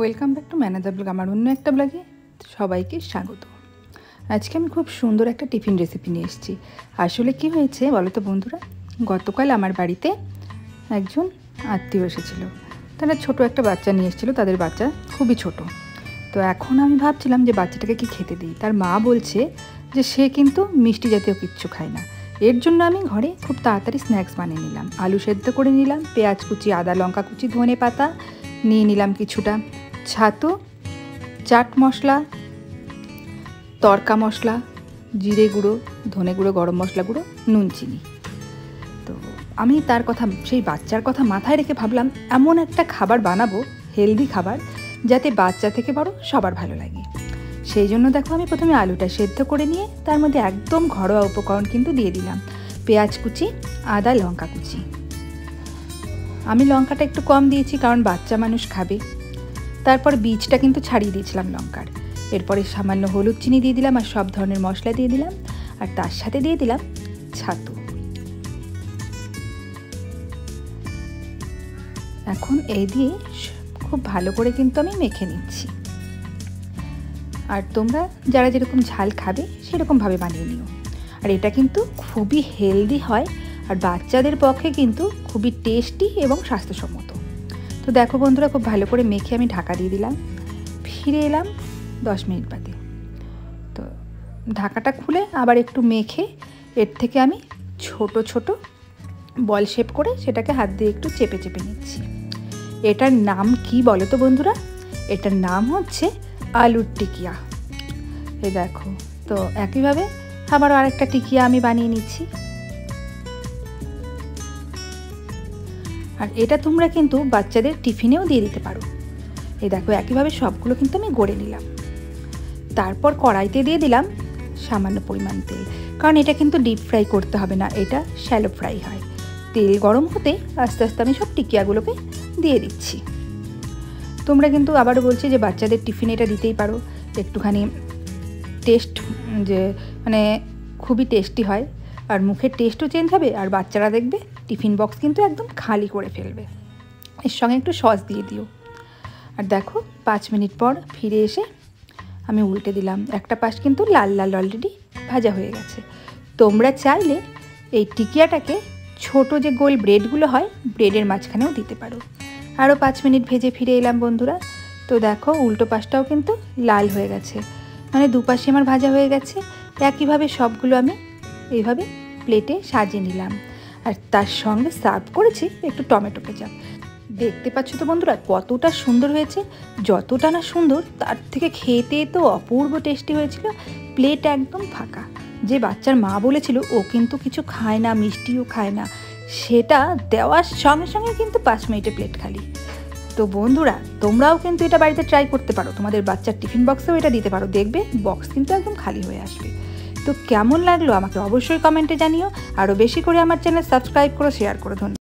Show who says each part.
Speaker 1: Welcome back to manager blog আমার অন্য একটা ব্লগে সবাইকে স্বাগত। আজকে আমি খুব সুন্দর একটা টিফিন রেসিপি নিয়ে এসেছি। আসলে কি হয়েছে বলো তো বন্ধুরা? গতকাল আমার বাড়িতে একজন আত্মীয় এসেছিল। তারা ছোট একটা বাচ্চা নিয়ে এসেছিল, তাদের বাচ্চা খুবই ছোট। তো এখন আমি ভাবছিলাম যে বাচ্চাটাকে কি খেতে দিই? তার মা বলছে যে সে কিন্তু মিষ্টি জাতীয় কিচ্ছু খায় না। এর জন্য আমি ঘরে খুব তাড়াতাড়ি স্ন্যাক্স বানিয়ে নিলাম। আলু সেদ্ধ করে নিলাম, পেঁয়াজ কুচি, আদা লঙ্কা কুচি ধনে পাতা নিয়ে নিলাম কিছুটা। ছাতু, চাট মশলা, তরকা মশলা, জিরে গুঁড়ো, ধনে গুঁড়ো, গরম মশলা গুঁড়ো, নুন চিনি। তো আমি তার কথা, সেই বাচ্চার কথা মাথায় রেখে ভাবলাম, এমন একটা খাবার বানাবো, হেলদি খাবার, যাতে বাচ্চা থেকে বড় সবার ভালো লাগে। সেই জন্য দেখো, আমি প্রথমে আলুটা সেদ্ধ করে নিয়ে, তার মধ্যে একদম ঘরোয়া উপকরণ কিন্তু দিয়ে দিলাম। পেঁয়াজ কুচি, আদা লঙ্কা কুচি। আমি লঙ্কাটা একটু কম দিয়েছি, কারণ বাচ্চা মানুষ খাবে। তারপর বীজটা কিন্তু ছাড়িয়ে দিয়েছিলাম লঙ্কার। এরপরে সামান্য হলুদ চিনি দিয়ে দিলাম আর সব ধরনের মশলা দিয়ে দিলাম। আর তার সাথে দিয়ে দিলাম ছাতু। এখন এই দিয়ে খুব ভালো করে কিন্তু আমি মেখে নিচ্ছি। আর তোমরা যারা যেরকম ঝাল খাবে সেরকমভাবে বানিয়ে নিও। আর এটা কিন্তু খুবই হেলদি হয় আর বাচ্চাদের পক্ষে কিন্তু খুবই টেস্টি এবং স্বাস্থ্যসম্মত। তো দেখো বন্ধুরা, খুব ভালো করে মেখে আমি ঢাকা দিয়ে দিলাম। ফিরে এলাম দশ মিনিট বাদে। তো ঢাকাটা খুলে আবার একটু মেখে এর থেকে আমি ছোট ছোট বল শেপ করে সেটাকে হাত দিয়ে একটু চেপে চেপে নিচ্ছি। এটার নাম কি বলো তো বন্ধুরা? এটার নাম হচ্ছে আলুর টিকিয়া। এই দেখো, তো একইভাবে আবার আরেকটা টিকিয়া আমি বানিয়ে নিচ্ছি। আর এটা তোমরা কিন্তু বাচ্চাদের টিফিনেও দিয়ে দিতে পারো। এই দেখো, একইভাবে সবগুলো কিন্তু আমি গড়ে নিলাম। তারপর কড়াইতে দিয়ে দিলাম সামান্য পরিমাণ তেল। কারণ এটা কিন্তু ডিপ ফ্রাই করতে হবে না, এটা শ্যালো ফ্রাই হয়। তেল গরম হতে আস্তে আস্তে আমি সব টিকিয়াগুলোকে দিয়ে দিচ্ছি। তোমরা কিন্তু আবারও বলছি যে বাচ্চাদের টিফিনে এটা দিতেই পারো। একটুখানি টেস্ট যে মানে খুবই টেস্টি হয়। আর মুখের টেস্টও চেঞ্জ হবে, আর বাচ্চারা দেখবে টিফিন বক্স কিন্তু একদম খালি করে ফেলবে। এর সঙ্গে একটু সস দিয়ে দিও। আর দেখো, পাঁচ মিনিট পর ফিরে এসে আমি উল্টে দিলাম। একটা পাশ কিন্তু লাল লাল অলরেডি ভাজা হয়ে গেছে। তোমরা চাইলে এই টিকিয়াটাকে ছোট যে গোল ব্রেডগুলো হয়, ব্রেডের মাঝখানেও দিতে পারো। আরও পাঁচ মিনিট ভেজে ফিরে এলাম বন্ধুরা। তো দেখো, উল্টো পাশটাও কিন্তু লাল হয়ে গেছে। মানে দুপাশে আমার ভাজা হয়ে গেছে। একইভাবে সবগুলো আমি এইভাবে প্লেটে সাজিয়ে নিলাম। আর তার সঙ্গে সার্ভ করেছি একটু টমেটো কেচাপ। দেখতে পাচ্ছ তো বন্ধুরা, কতটা সুন্দর হয়েছে। যতটা না সুন্দর, তার থেকে খেতে তো অপূর্ব টেস্টি হয়েছিল। প্লেট একদম ফাঁকা। যে বাচ্চার মা বলেছিল, ও কিন্তু কিছু খায় না, মিষ্টিও খায় না। সেটা দেওয়ার সঙ্গে সঙ্গে কিন্তু পাঁচ মিনিটে প্লেট খালি। তো বন্ধুরা, তোমরাও কিন্তু এটা বাড়িতে ট্রাই করতে পারো। তোমাদের বাচ্চার টিফিন বক্সেও এটা দিতে পারো। দেখবে বক্স কিন্তু একদম খালি হয়ে আসবে। তো কেমন লাগল আমাকে অবশ্যই কমেন্টে জানিও। আরও বেশি করে আমার চ্যানেল সাবস্ক্রাইব করে শেয়ার করে, ধন্যবাদ।